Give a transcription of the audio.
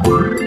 Bye.